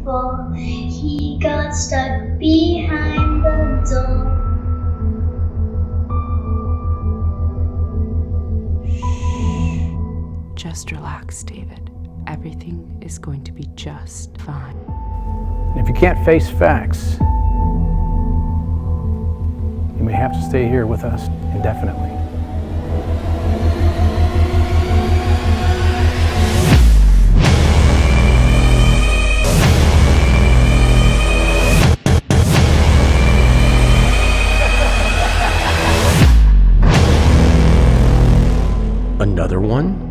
before he got stuck behind the door. Just relax, David. Everything is going to be just fine. If you can't face facts, you may have to stay here with us indefinitely. Another one?